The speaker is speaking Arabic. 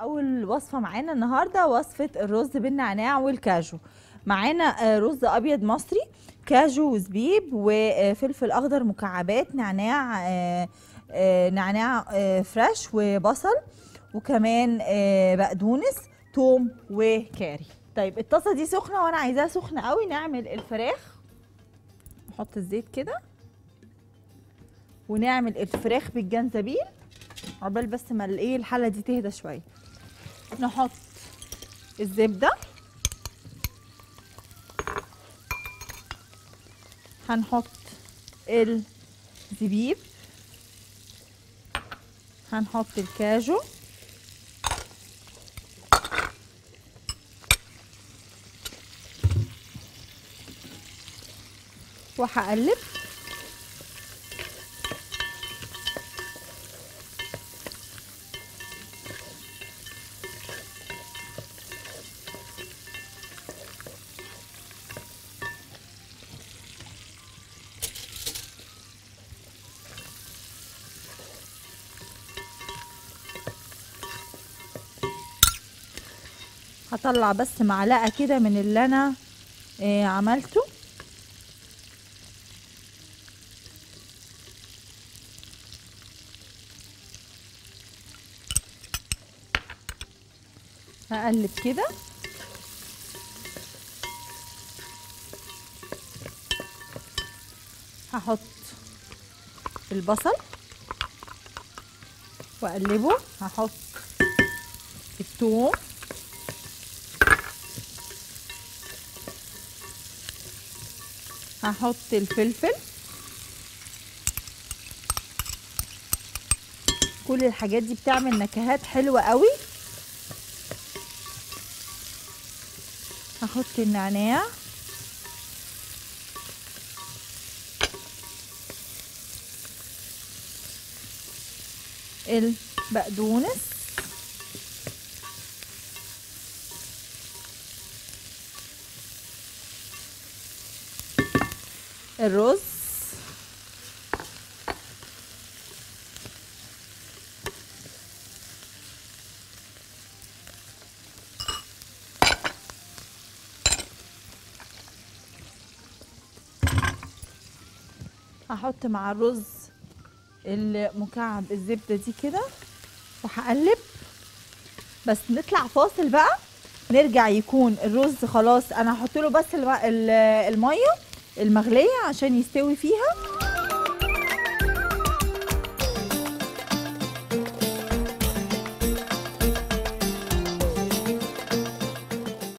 أول وصفة معانا النهارده وصفة الرز بالنعناع والكاجو. معانا آه، رز أبيض مصري كاجو وزبيب وفلفل أخضر مكعبات نعناع آه، آه، نعناع فريش وبصل وكمان بقدونس توم وكاري. طيب الطاسة دي سخنة وأنا عايزاها سخنة قوي. نعمل الفراخ نحط الزيت كده ونعمل الفراخ بالجنزبيل. عقبال بس ما الايه الحلة دي تهدى شوية. نحط الزبدة. هنحط الزبيب. هنحط الكاجو. وهقلب. هطلع بس معلقة كده من اللي أنا آه، عملته. هقلب كده. هحط البصل وأقلبه. هحط الثوم. هحط الفلفل. كل الحاجات دي بتعمل نكهات حلوة قوي. هحط النعناع. البقدونس. الرز. هحط مع الرز المكعب الزبدة دي كده وهقلب. بس نطلع فاصل بقى نرجع يكون الرز خلاص. أنا هحط له بس الم- ال- المية. المغلية عشان يستوي فيها.